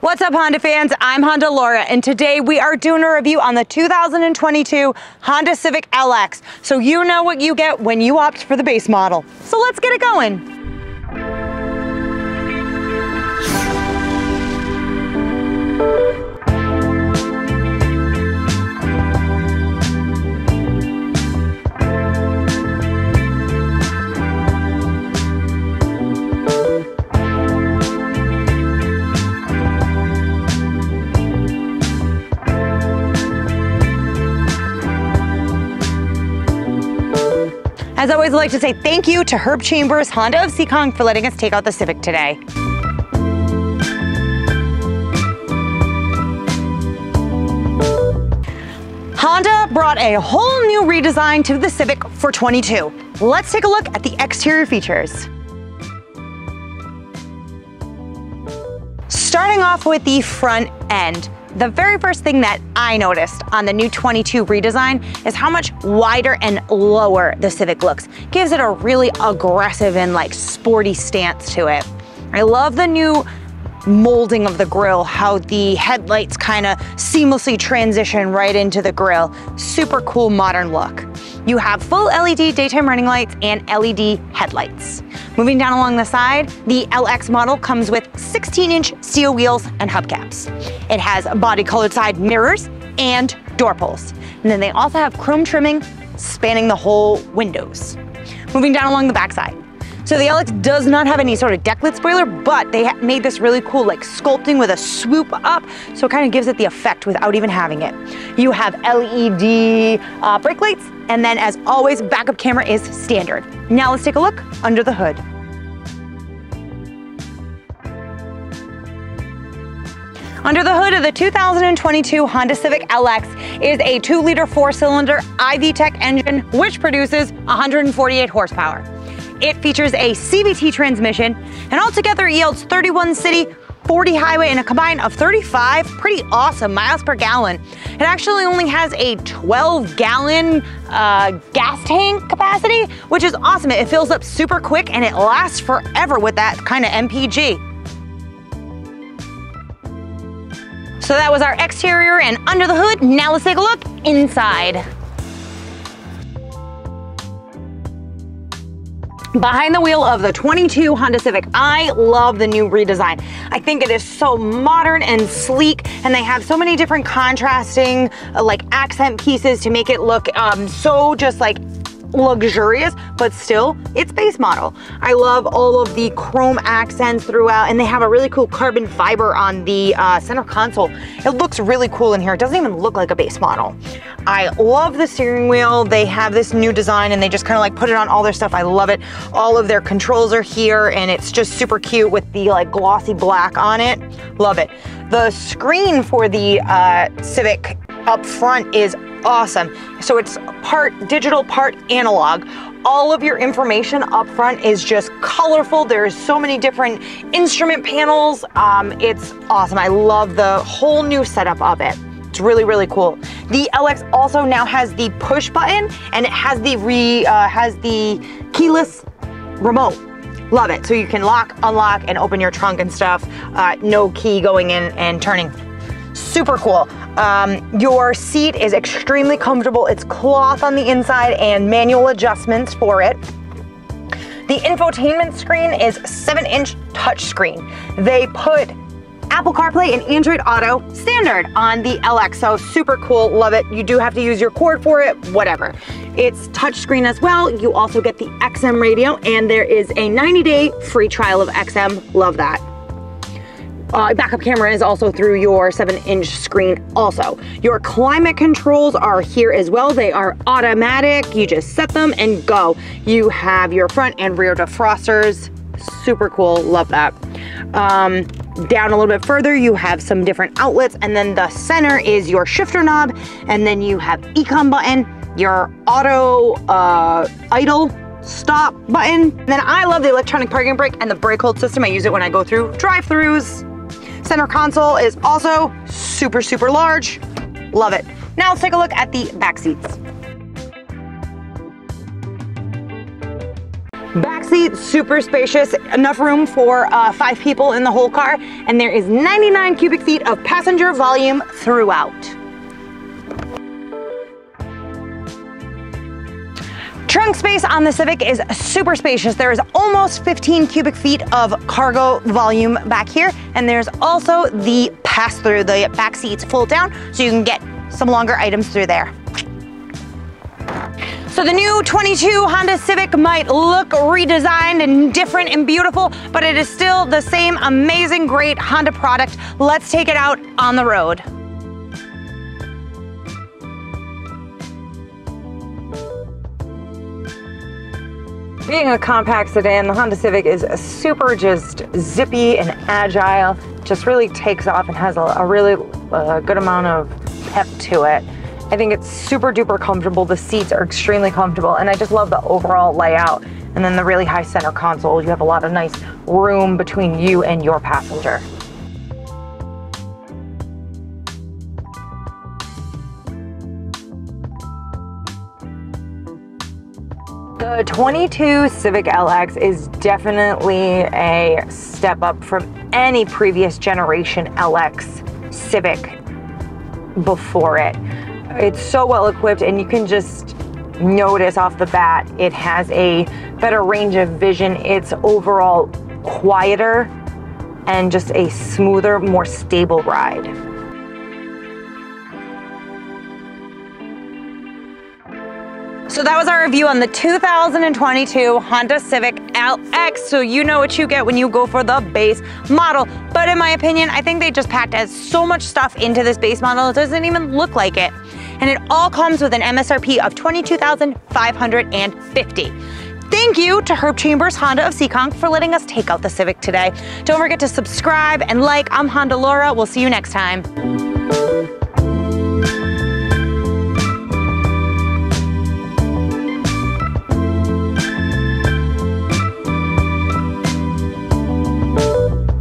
What's up Honda fans? I'm Honda Laura and today we are doing a review on the 2022 Honda Civic LX. So you know what you get when you opt for the base model. So let's get it going. As always, I'd like to say thank you to Herb Chambers, Honda of Seekonk for letting us take out the Civic today. Honda brought a whole new redesign to the Civic for 22. Let's take a look at the exterior features. Starting off with the front end, the very first thing that I noticed on the new 22 redesign is how much wider and lower the Civic looks. Gives it a really aggressive and like sporty stance to it. I love the new molding of the grill, how the headlights kind of seamlessly transition right into the grille. Super cool modern look. You have full LED daytime running lights and LED headlights. Moving down along the side, the LX model comes with 16 inch steel wheels and hubcaps. It has body colored side mirrors and door pulls. And then they also have chrome trimming spanning the whole windows. Moving down along the backside, so the LX does not have any sort of deck lid spoiler, but they made this really cool like sculpting with a swoop up, so it kind of gives it the effect without even having it. You have LED uh, brake lights, and then as always, backup camera is standard. Now let's take a look under the hood. Under the hood of the 2022 Honda Civic LX is a 2-liter 4-cylinder iVTEC engine which produces 148 horsepower. It features a CVT transmission and altogether yields 31 city, 40 highway, and a combined of 35 pretty awesome miles per gallon. It actually only has a 12 gallon uh, gas tank capacity, which is awesome. It fills up super quick and it lasts forever with that kind of MPG. So that was our exterior and under the hood. Now let's take a look inside. Behind the wheel of the 22 Honda Civic, I love the new redesign. I think it is so modern and sleek, and they have so many different contrasting, uh, like accent pieces to make it look um, so just like luxurious, but still, it's base model. I love all of the chrome accents throughout, and they have a really cool carbon fiber on the uh, center console. It looks really cool in here. It doesn't even look like a base model. I love the steering wheel. They have this new design, and they just kind of like put it on all their stuff. I love it. All of their controls are here, and it's just super cute with the like glossy black on it. Love it. The screen for the uh, Civic up front is awesome. So it's part digital, part analog. All of your information up front is just colorful. There's so many different instrument panels. Um, it's awesome. I love the whole new setup of it. It's really, really cool. The LX also now has the push button and it has the re uh, has the keyless remote. Love it. So you can lock, unlock, and open your trunk and stuff. Uh, no key going in and turning. Super cool. Um, your seat is extremely comfortable. It's cloth on the inside and manual adjustments for it. The infotainment screen is 7-inch touchscreen. They put Apple CarPlay and Android Auto standard on the LX, so super cool, love it. You do have to use your cord for it, whatever. It's touchscreen as well. You also get the XM radio, and there is a 90-day free trial of XM. Love that. Uh, backup camera is also through your 7-inch screen also. Your climate controls are here as well. They are automatic. You just set them and go. You have your front and rear defrosters. Super cool. Love that. Um, down a little bit further, you have some different outlets, and then the center is your shifter knob, and then you have econ button, your auto uh, idle stop button. And then I love the electronic parking brake and the brake hold system. I use it when I go through drive-throughs. Center console is also super, super large. Love it. Now let's take a look at the back seats. Back seat, super spacious, enough room for uh, five people in the whole car, and there is 99 cubic feet of passenger volume throughout. Trunk space on the Civic is super spacious. There is almost 15 cubic feet of cargo volume back here. And there's also the pass through. The back seats fold down so you can get some longer items through there. So the new 22 Honda Civic might look redesigned and different and beautiful, but it is still the same amazing, great Honda product. Let's take it out on the road. Being a compact sedan, the Honda Civic is super just zippy and agile, just really takes off and has a, a really uh, good amount of pep to it. I think it's super duper comfortable. The seats are extremely comfortable and I just love the overall layout. And then the really high center console, you have a lot of nice room between you and your passenger. The 22 Civic LX is definitely a step up from any previous generation LX Civic before it. It's so well equipped and you can just notice off the bat it has a better range of vision. It's overall quieter and just a smoother, more stable ride. So that was our review on the 2022 Honda Civic LX. So you know what you get when you go for the base model. But in my opinion, I think they just packed as so much stuff into this base model, it doesn't even look like it. And it all comes with an MSRP of 22,550. Thank you to Herb Chambers Honda of Seekonk for letting us take out the Civic today. Don't forget to subscribe and like. I'm Honda Laura. We'll see you next time.